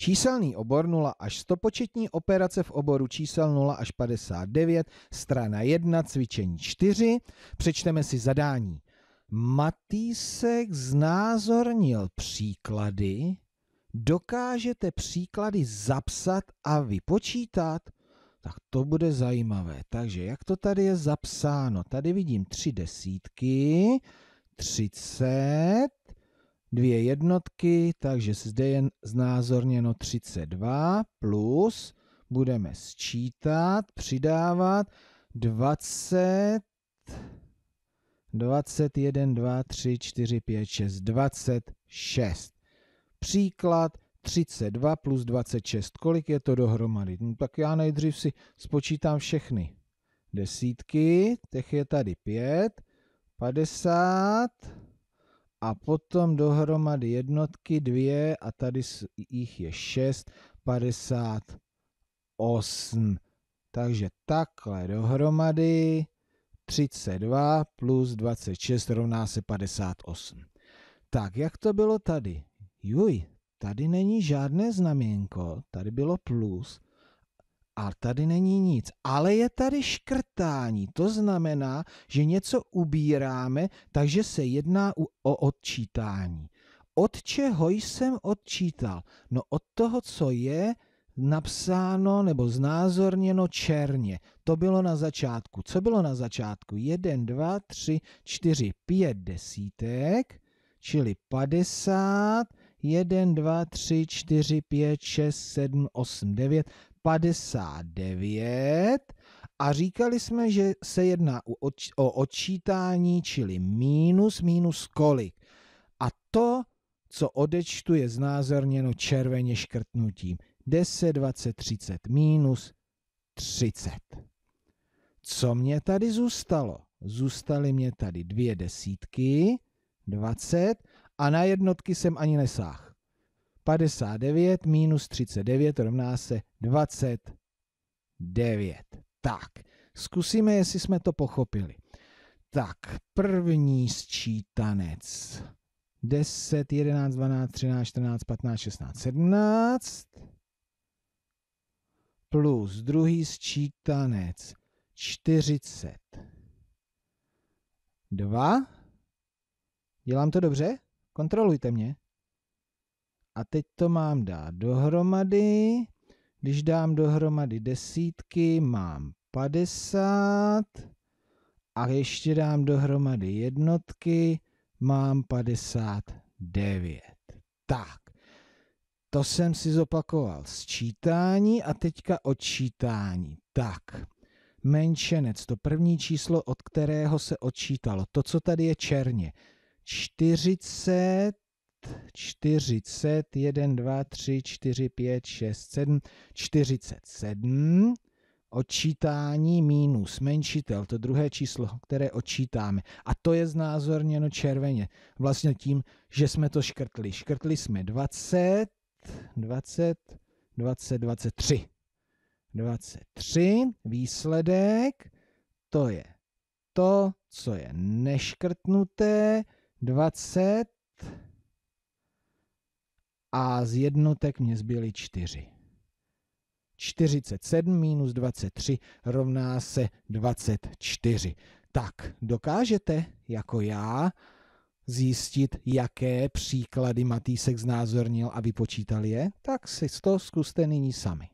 Číselný obor 0 až 100 početní operace v oboru čísel 0 až 59, strana 1, cvičení 4. Přečteme si zadání. Matýsek znázornil příklady. Dokážete příklady zapsat a vypočítat? Tak to bude zajímavé. Takže jak to tady je zapsáno? Tady vidím tři desítky, 30, dvě jednotky, takže zde je znázorněno 32 plus, budeme sčítat, přidávat 20, 21, 2, 3, 4, 5, 6, 26. Příklad 32 plus 26. Kolik je to dohromady? No, tak já nejdřív si spočítám všechny desítky, těch je tady 5, 50, a potom dohromady jednotky dvě a tady jich je 6, 58. Takže takhle dohromady 32 plus 26 rovná se 58. Tak, jak to bylo tady? Juj, tady není žádné znaměnko, tady bylo plus, a tady není nic. Ale je tady škrtání. To znamená, že něco ubíráme, takže se jedná o odčítání. Od čeho jsem odčítal? No od toho, co je napsáno nebo znázorněno černě. To bylo na začátku. Co bylo na začátku? 1, 2, 3, 4, 5 desítek, čili 50, 1, 2, 3, 4, 5, 6, 7, 8, 9, 59 a říkali jsme, že se jedná o odčítání, čili mínus, mínus kolik. A to, co odečtu, je znázorněno červeně škrtnutím. 10, 20, 30, mínus 30. Co mě tady zůstalo? Zůstaly mě tady dvě desítky, 20, a na jednotky jsem ani nesáhl. 59 minus 39 rovná se 29. Tak, zkusíme, jestli jsme to pochopili. Tak, první sčítanec. 10, 11, 12, 13, 14, 15, 16, 17. Plus druhý sčítanec. 42. Dělám to dobře? Kontrolujte mě. A teď to mám dát dohromady. Když dám dohromady desítky, mám 50. A ještě dám dohromady jednotky, mám 59. Tak, to jsem si zopakoval sčítání a teďka odčítání. Tak, menšenec, to první číslo, od kterého se odčítalo, to, co tady je černě. 40 40, 1, 2, 3, 4, 5, 6, 7, 47. Odčítání minus menšitel, to druhé číslo, které odčítáme. A to je znázorněno červeně. Vlastně tím, že jsme to škrtli. Škrtli jsme 20, 20, 20, 23. 23. Výsledek, to je to, co je neškrtnuté. 20, a z jednotek mě zbyly čtyři. 47 minus 23 rovná se 24. Tak, dokážete, jako já, zjistit, jaké příklady Matýsek znázornil a vypočítal je? Tak si to zkuste nyní sami.